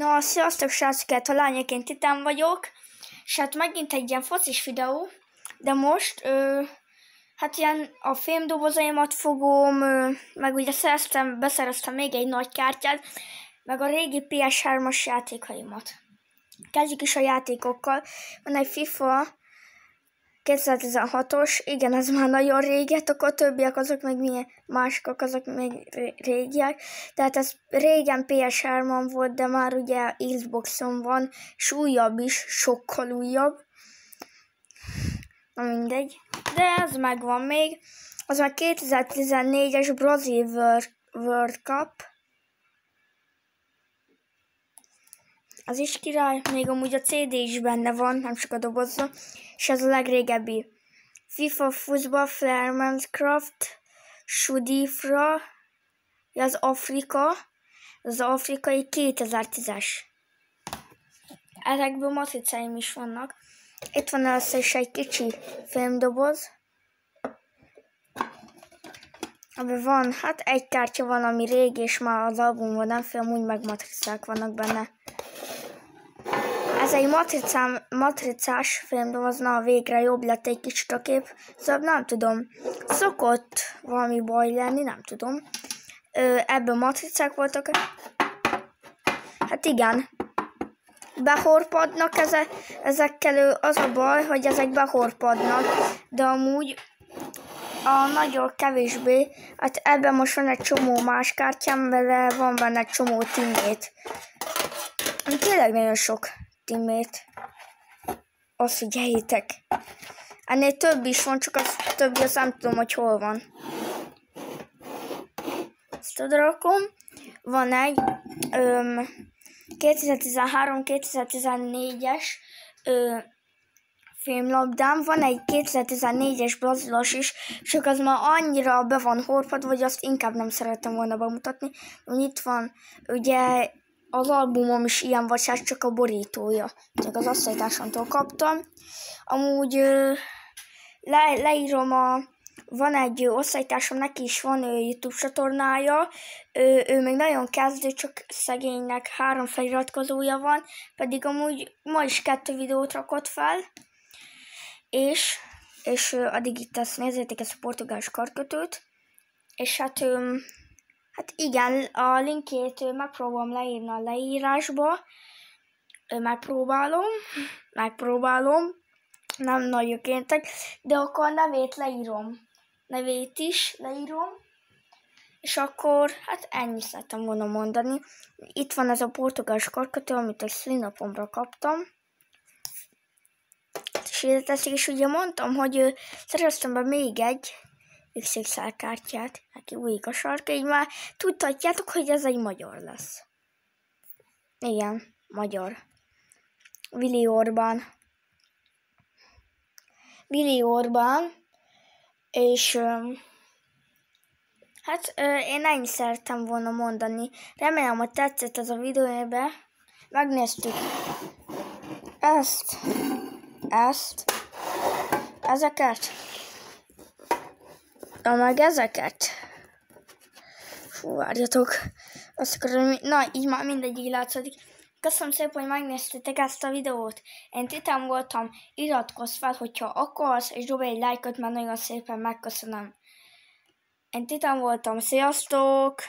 Na, sziasztok srácok, a lányaként Titán vagyok, és hát megint egy ilyen focis videó, de most, ö, hát ilyen a filmdobozaimat fogom, ö, meg ugye szereztem, beszereztem még egy nagy kártyát, meg a régi PS3-as játékaimat. Kezdjük is a játékokkal. Van egy FIFA 2016-os, igen, ez már nagyon réget, akkor a többiek azok meg milyen mások, azok még régiek. Tehát ez régen PS3-on volt, de már ugye Xboxon van, és újabb is, sokkal újabb. Na mindegy. De ez megvan még. Az már 2014-es Brazil World Cup. Az is király, még amúgy a CD is benne van, nem csak a dobozza, és ez a legrégebbi. FIFA Football Craft, Sudifra, az Afrika, az afrikai 2010-es. Ezekből matricáim is vannak. Itt van először is egy kicsi filmdoboz, Abban van, hát egy kártya van, ami régi, és már az albumban nem film, úgy meg matricák vannak benne. Ez egy matricám, matricás az na végre jobb lett egy kicsit a kép, szóval nem tudom, szokott valami baj lenni, nem tudom. Ö, ebben matricák voltak. Hát igen, behorpadnak ezek, ezekkel, az a baj, hogy ezek behorpadnak, de amúgy a nagyon kevésbé, hát ebben most van egy csomó más kártyám, de van benne egy csomó timmét. Tényleg nagyon sok teammate. Azt figyeljétek. Ennél több is van, csak az többi, az nem tudom, hogy hol van. Ezt oda Van egy 2013-2014-es filmlabdám, van egy 2014-es brazilos is, csak az már annyira be van horpad, hogy azt inkább nem szerettem volna bemutatni. Itt van ugye az albumom is ilyen vagy, hát csak a borítója. Csak az asszonytársantól kaptam. Amúgy le, leírom a van egy osztálytársam, neki is van ő YouTube csatornája, ő, ő még nagyon kezdő, csak szegénynek három feliratkozója van, pedig amúgy ma is kettő videót rakott fel, és, és addig itt ezt nézzétek ezt a portugális karkötőt, és hát Hát igen, a linkjét megpróbálom leírni a leírásba. Megpróbálom, megpróbálom. Nem nagyon kéntek, de akkor a nevét leírom. Nevét is leírom. És akkor, hát ennyi szerettem volna mondani. Itt van ez a portugális karkötő, amit a szülinapomra kaptam. És ide teszik, és ugye mondtam, hogy szereztem be még egy, XXL kártyát, neki újik a sarka, így már tudhatjátok, hogy ez egy magyar lesz. Igen, magyar. Vili Orbán. Vili Orbán, és hát én ennyi szerettem volna mondani. Remélem, hogy tetszett ez a videóbe. Megnéztük ezt, ezt, ezeket Na meg ezeket. Fú, várjatok. Azt akarom, na, így már mindegyik látszik. Köszönöm szépen, hogy megnéztétek ezt a videót. Én Titán voltam, iratkozz fel, hogyha akarsz, és dobj egy lájkot, mert nagyon szépen megköszönöm. Én Titán voltam, sziasztok!